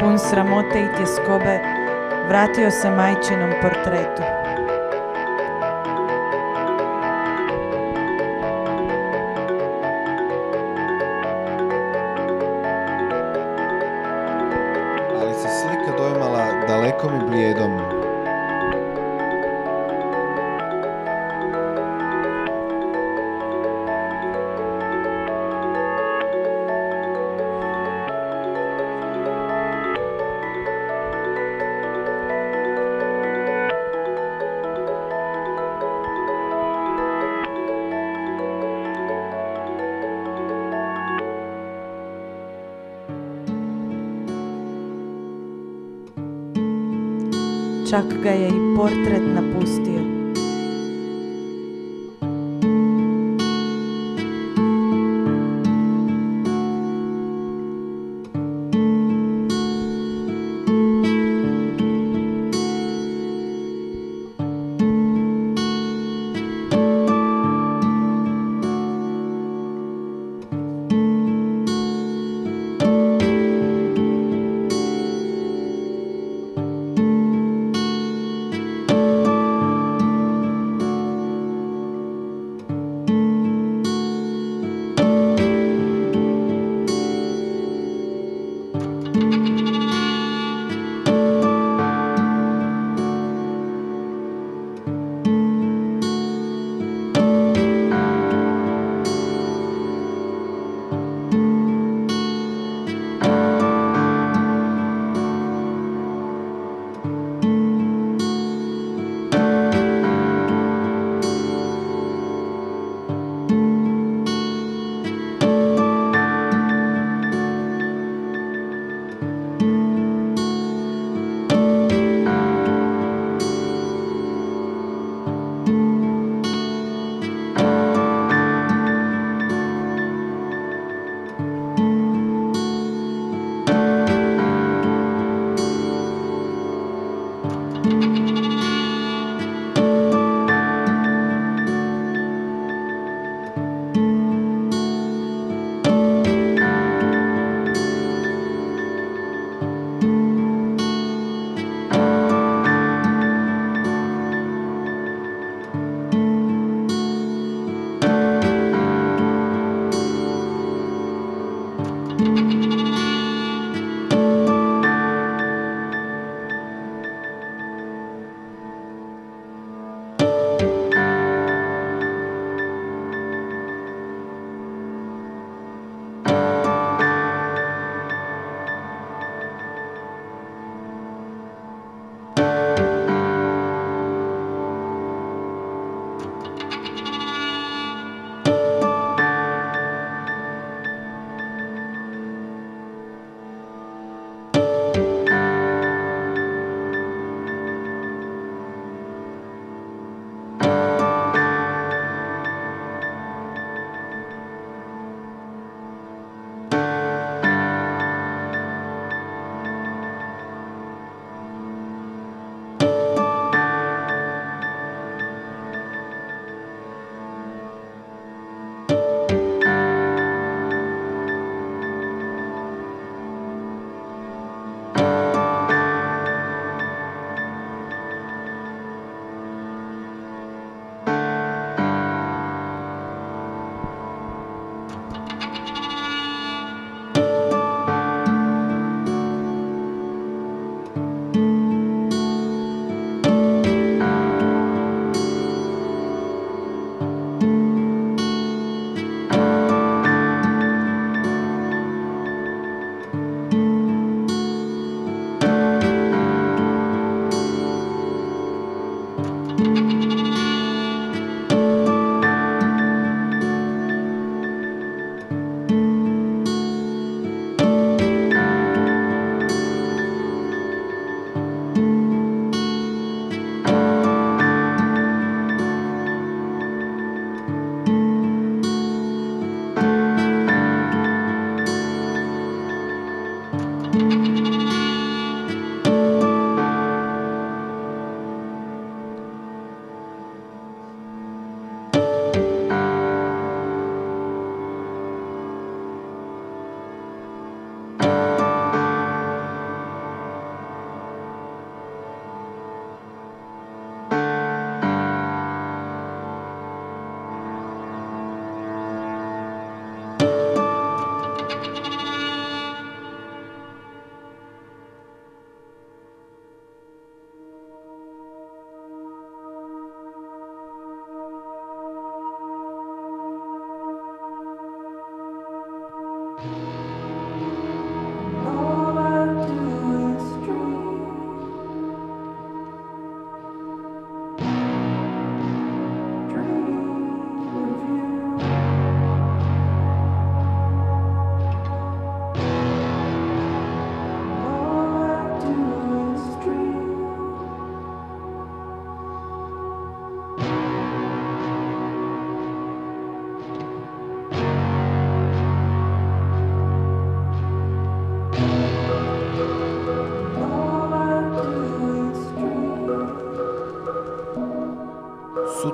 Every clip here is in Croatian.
pun sramote i tjeskobe, vratio se majčinom portretu. Čak ga je i portret napustio.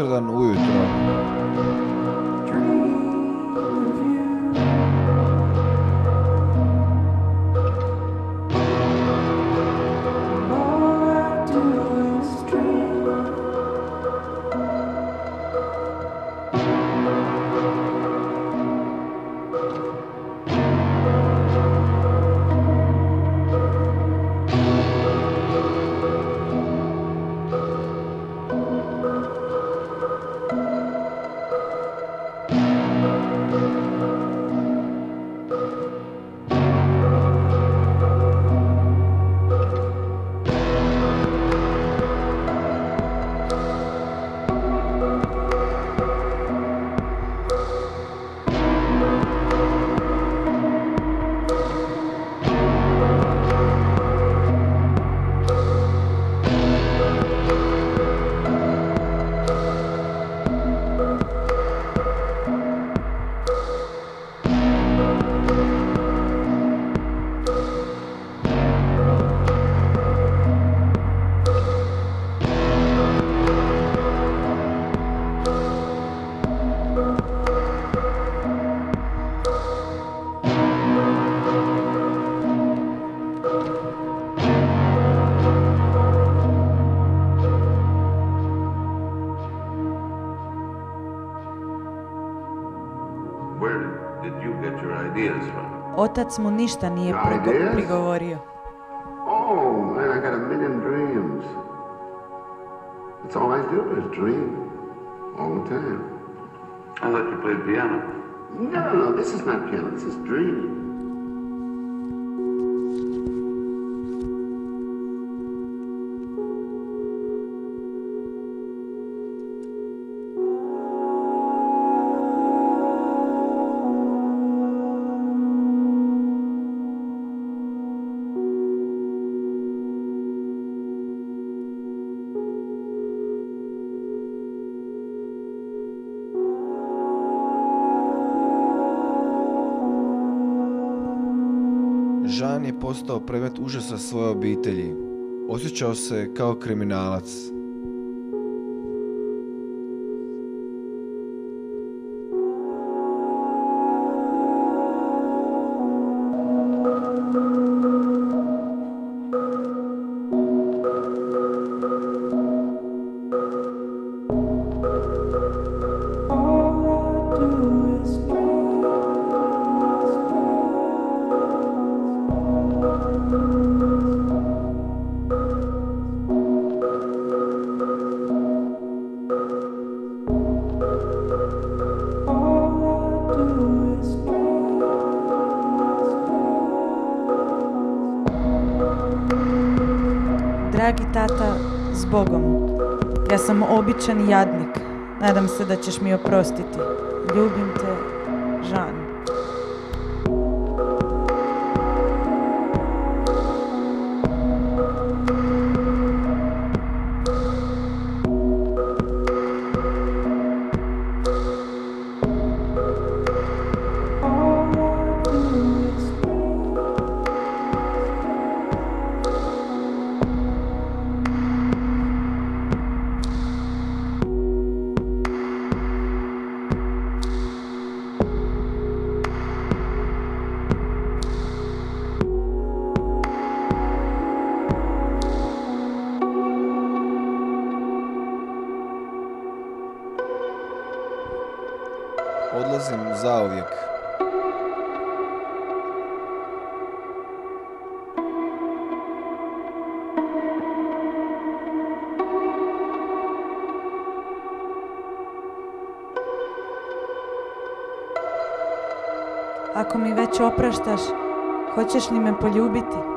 an у Otac mu ništa nije prigovorio. Oh, man, I got a million dreams. That's all I do is dream all the time. I thought you played piano. No, no, this is not piano. This is dreaming. Je postao predmet užasa svoje obitelji. Osjećao se kao kriminalac. Običan jadnik. Nadam se da ćeš mi oprostiti. Ljubim te, Odlazim zauvijek. Ako mi već opraštaš, hoćeš li me poljubiti?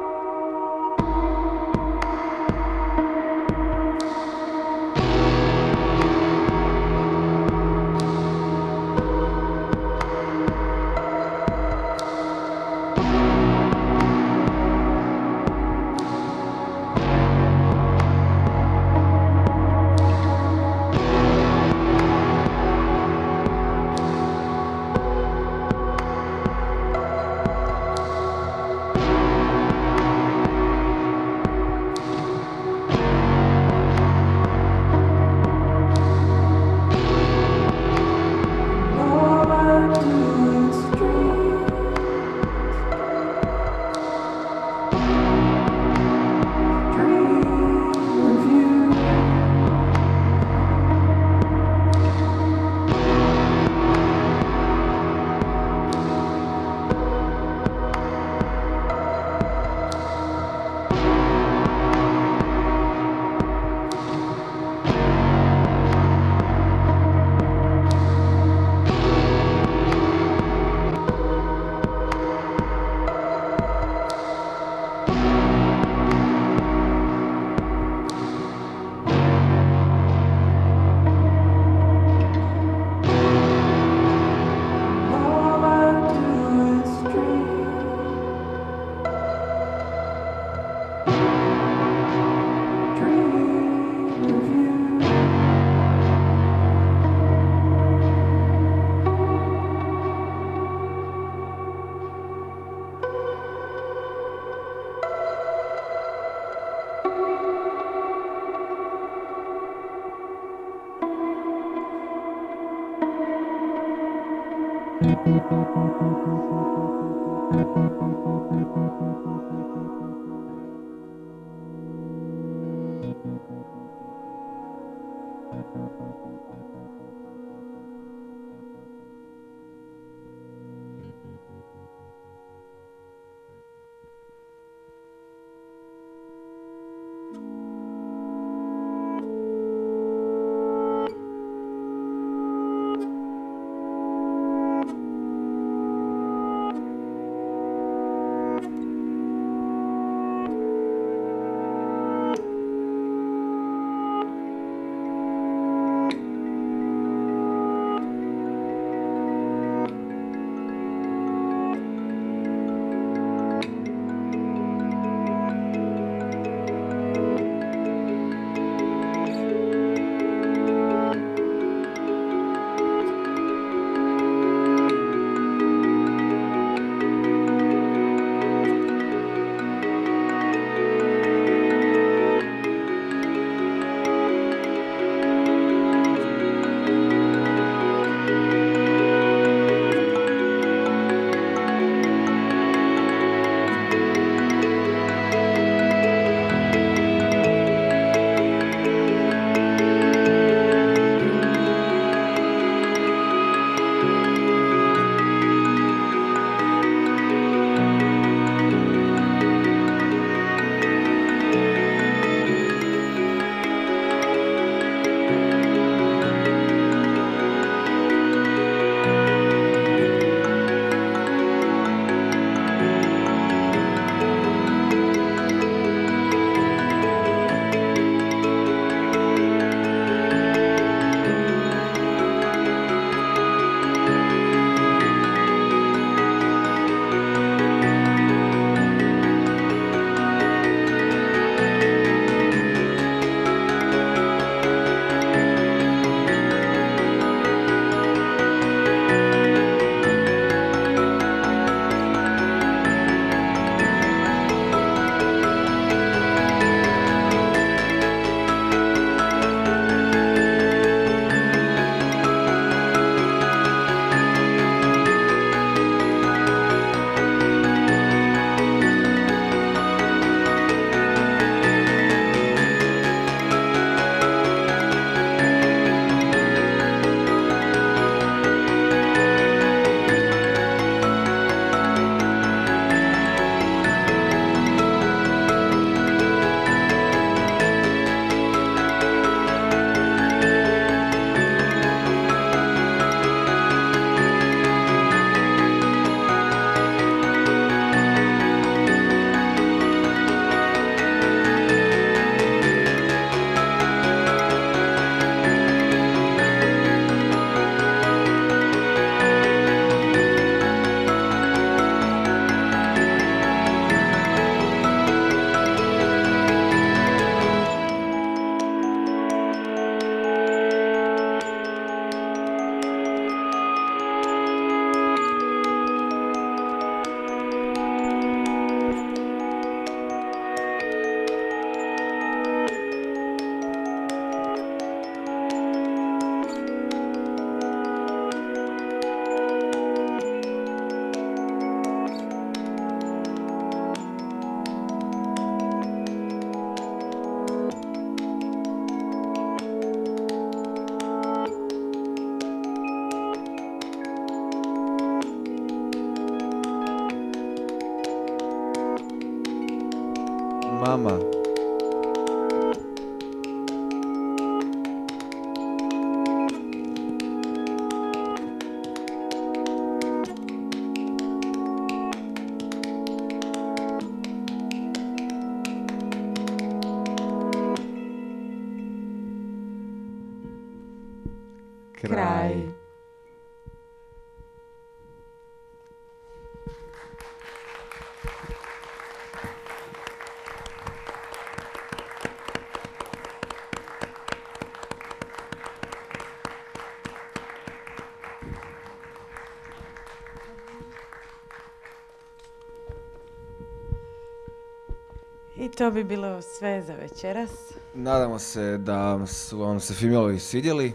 I to bi bilo sve za večeras. Nadamo se da su vam se filmovi svidjeli.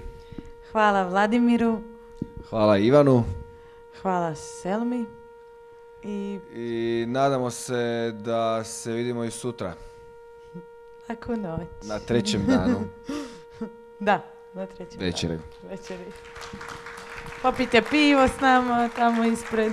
Hvala Vladimiru, Hvala Ivanu. Hvala Selmi. I I nadamo se da se vidimo i sutra, laku noć. na trećem danu Da, na trećem danu. večeri. Večeri. Popite pivo s nama tamo ispred.